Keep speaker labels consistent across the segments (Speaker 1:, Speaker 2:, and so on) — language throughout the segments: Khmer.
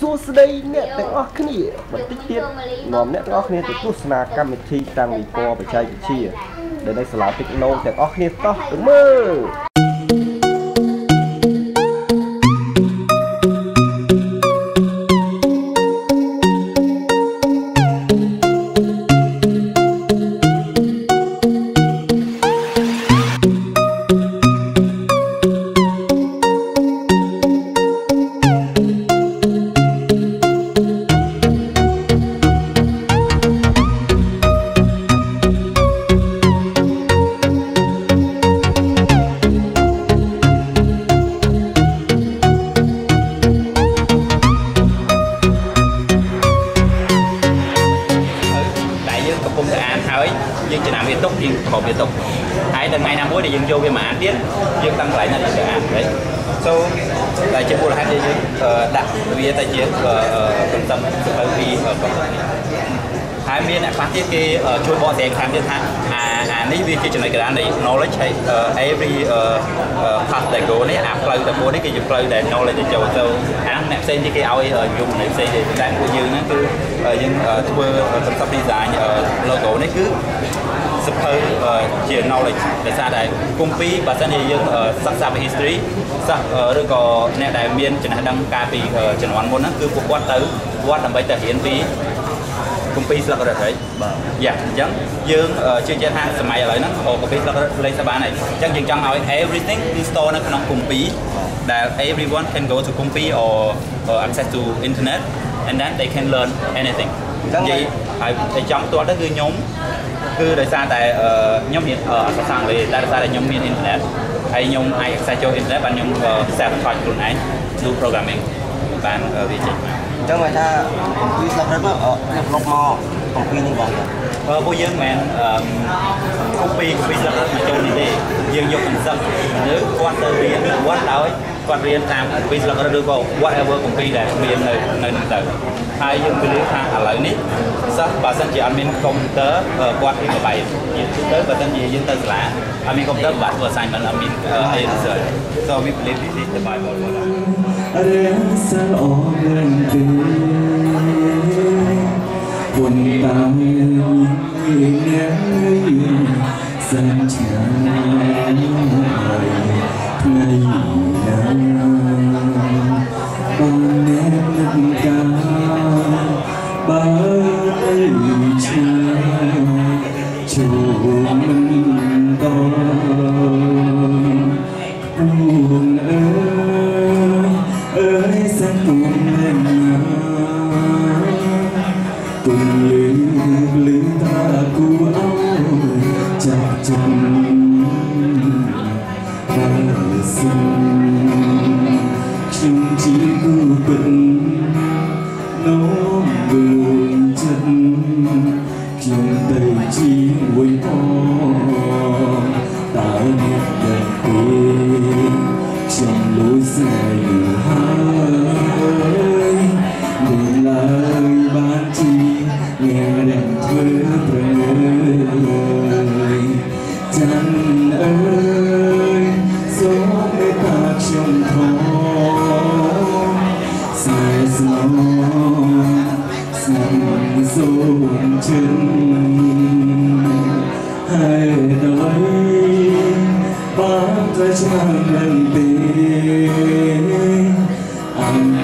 Speaker 1: សួស្តីអ្នកទាំងអស់គ្នាបន្តិចទៀតនាំអ្នកទាំងអស់គ្នាទៅទស្សនាកម្មវិធីតាំងវិព័រណ៍បច្ចេកវិទ្យាដែលនៅសាលាតិចណូទាំងអស់គ្នាតោះទៅមើល
Speaker 2: វាទុកយើងក្រោបវាទុកហើយដល់ថ្ងៃណាមួយដែលយើងយកវាមកអានទៀតយើងតាំងកន្លែងណាយើងទៅអានហ្នឹង so ដែលជាមូលហេតុដែលយើងអឺដាក់វាទៅជាកំសឹមទៅពីកំសឹមនេះហើយមានអ្នកខ្លះទៀតគេជួយបកស្រាយខាងទៀតថាអាអានេះវាជាចំណុចកណ្ដាលនៃ knowledge ហើយ every path ដែល go នេះអាផ្លូវដែល go នេះគឺជាផ្លូវដែល knowledge ទៅចូលទៅអាហ្នឹងអ្នកផ្សេងទៀតគេឲ្យយំអ្នកផ្សេងទៀតតែពួកយើងហ្នឹងគឺយើងធ្វើ concept design logo នេះគឺ សភៅជា knowledge ដោយសារតែគុំពីបើសិនជាយើងសិក្សាពី history សិស្សឬក៏អ្នកដែលមានចំណេះដឹងកាលពីជំនាន់មុនហ្នឹងគឺពួកគាត់ទៅវត្តដើម្បីទៅរៀនពីគម្ពីរស្លឹករឹតហើយបាទយ៉ាអញ្ចឹងយើងជឿជាក់ថាសម័យឥឡូវហ្នឹងគម្ពីរស្លឹករឹតលេងសបានហើយអញ្ចឹងយើងចង់ឲ្យ everything គឺ store នៅក្នុងគម្ពីរដែល everyone can go to គម្ពីរ or uh, access to internet and then they can learn anything អញ្ចឹងនិយាយ ហើយតែចង់ផ្ទាល់ទៅគឺខ្ញុំគឺដោយសារតែខ្ញុំមានអក្សរសាស្ត្រអង់គ្លេសតែដោយសារតែខ្ញុំមានអ៊ីនធឺណិតហើយខ្ញុំអាច access ចូលអ៊ីនធឺណិតបានខ្ញុំ self taught ខ្លួនឯង do programming បានវាចេញមក
Speaker 3: អញ្ចឹងមកថាអំពីស្លឹករឹតមករៀបលុបមក អំពីនេះបង
Speaker 2: អឺពួកយើងមិនគូពីគូពីស្លឹករឹតមកចូលនេះទេយើងយក concept មនុស្សគាត់ទៅរៀនវត្តដោយគាត់រៀនតាមគូពីស្លឹករឹតឬក៏ whatever គូពីដែលមាននៅនៅនឹងទៅហើយយើងពន្យល់ថាឥឡូវនេះសិស្សបើសិនជាអត់មានកុំព្យូទ័រគាត់រៀនបបាយយើងទៅបើសិនជាយើងទៅសាលាអត់មានកុំព្យូទ័របាត់ធ្វើ assignment អត់មានអី research so we believe this is the bible for us
Speaker 4: រាសាអងទេ ខ្ញុំលួចស្នេហ៍យូរហើយមានឡើយបានជាអ្នកដែលធ្វើប្រងើយចា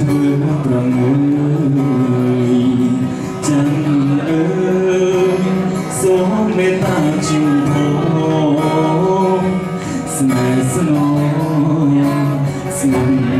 Speaker 4: thương rằng ơi chẳng ơi gió
Speaker 1: mê
Speaker 4: ta chịu thấu Hãy